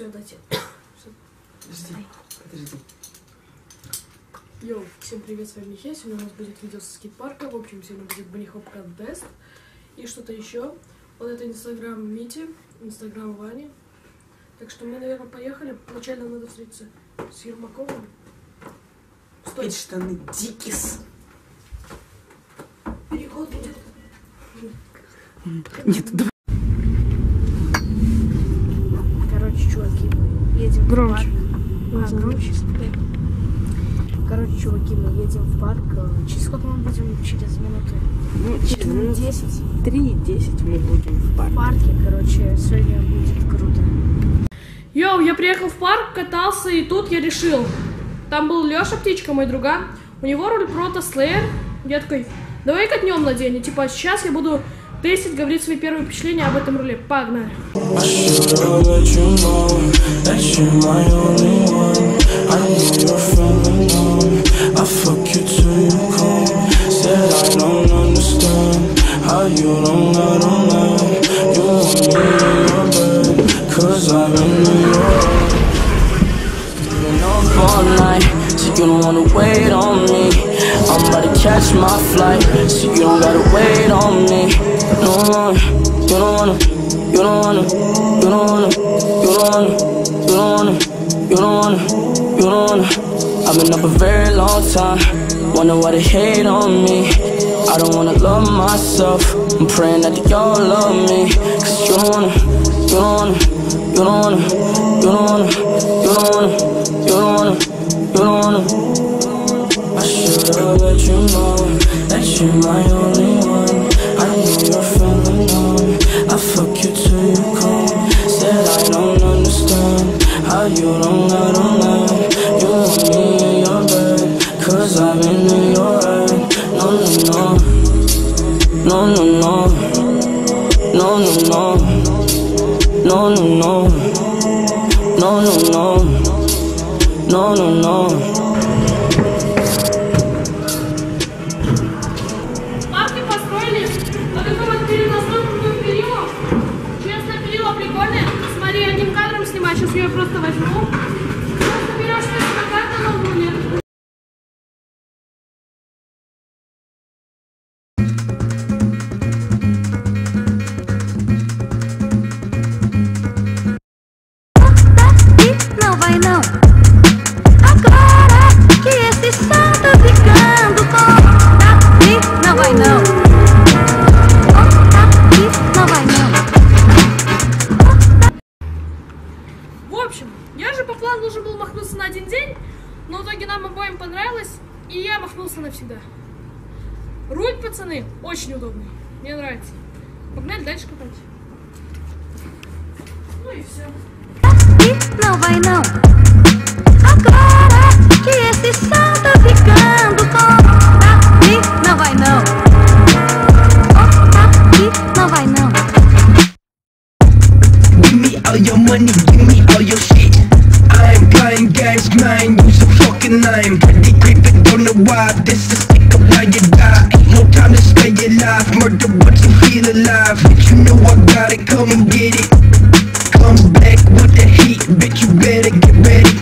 Все, дайте. Подожди, подожди. Йоу, всем привет, с вами Михей. Сегодня у нас будет видео со скейт-парка. В общем, сегодня будет банихоп контест. И что-то еще. Вот это инстаграм Мити, инстаграм Вани. Так что мы, наверное, поехали. Вначале надо встретиться с Ермаковым. Стой, Эти штаны дикис. переход будет. Нет, давай. Короче, чуваки, мы едем Громче. парк. А, громче? Короче, чуваки, мы едем в парк. Э, Через сколько мы будем? Через минуты? Ну, через минут 10. 3-10 мы будем в В парке. парке, короче, сегодня будет круто. Йоу, я приехал в парк, катался, и тут я решил. Там был Леша Птичка, мой друга. У него роль прота Слеер. Я такой, давай катнем на день. И типа сейчас я буду тестить, говорить свои первые впечатления об этом руле. Погнали. You don't wanna wait on me. I'm about to catch my flight, so you don't gotta wait on me. No, you don't wanna, you don't wanna, you don't wanna, you don't wanna, you don't wanna, you don't wanna, you don't wanna. I've been up a very long time, wonder why they hate on me. I don't wanna love myself, I'm praying that y'all love me. Cause you don't wanna, you don't wanna, you don't wanna, you don't wanna, you don't wanna, you don't wanna, you don't wanna. You know that you're my only one. I. I fuck you till you come. Said I don't understand how you don't let that. You want me in your bed, cause I'm in your head. No, no, no. No, no, no. No, no, no. No, no, no. No, no, no. No, no, no. Смотри, одним кадром снимать. Сейчас я ее просто возьму. И я махнулся навсегда. Руль, пацаны, очень удобный. Мне нравится. Погнали дальше катать. Ну и все. Oh, your money, give me all your shit. I ain't playing games, man. Use a fucking name. Why. This is sick of how you die. Ain't no time to stay alive. Murder what you feel alive. Bitch, you know I got it. Come and get it. Come back with the heat, bitch. You better get ready.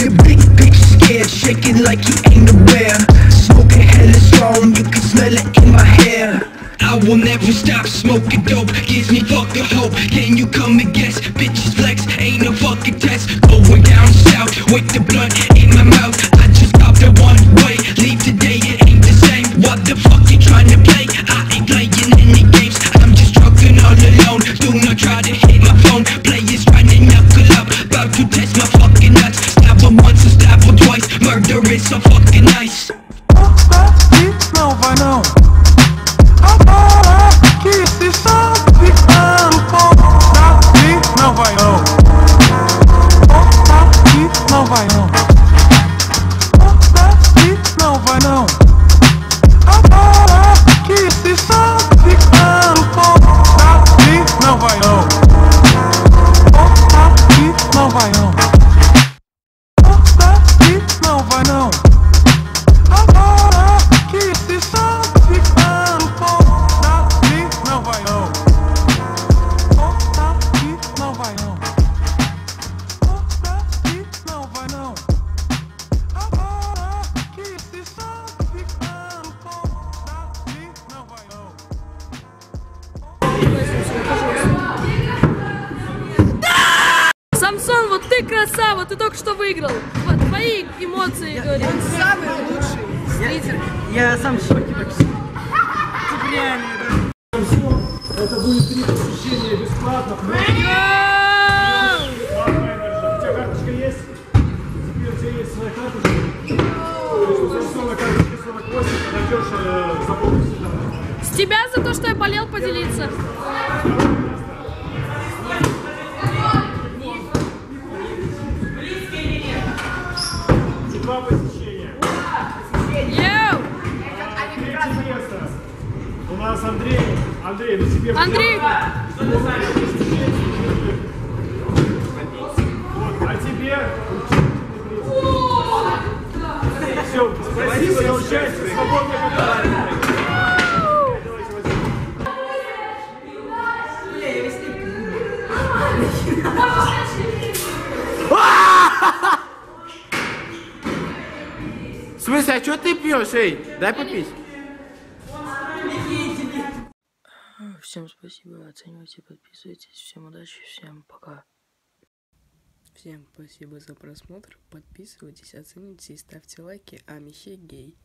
Your big bitch scared, shaking like he ain't aware. Smoking hella strong, you can smell it in my hair. I will never stop smoking dope, gives me fucking hope. Can you come and guess? Bitches flex, ain't no fucking test. Going down south with the blunt in my mouth. I the fuck Да! Самсон, вот ты красава, ты только что выиграл. Вот твои эмоции, я, говорю. Он самый лучший лидер. Я, я сам в шоке вообще. Тут реально. Самсон, это будет три посещения бесплатно. Карточка есть своя карточка. Рисунок карточки 48, найдешь э, с тебя за то, что я болел, поделиться. Два посещения. Йоу! У нас Андрей. Андрей, на тебе. Андрей! Вот, а тебе? Все, спасибо за участие. Свободное В смысле, а что ты пьешь, эй? Дай попить. Всем спасибо, оценивайте, подписывайтесь. Всем удачи, всем пока. Всем спасибо за просмотр. Подписывайтесь, оцените и ставьте лайки. А Михей гей.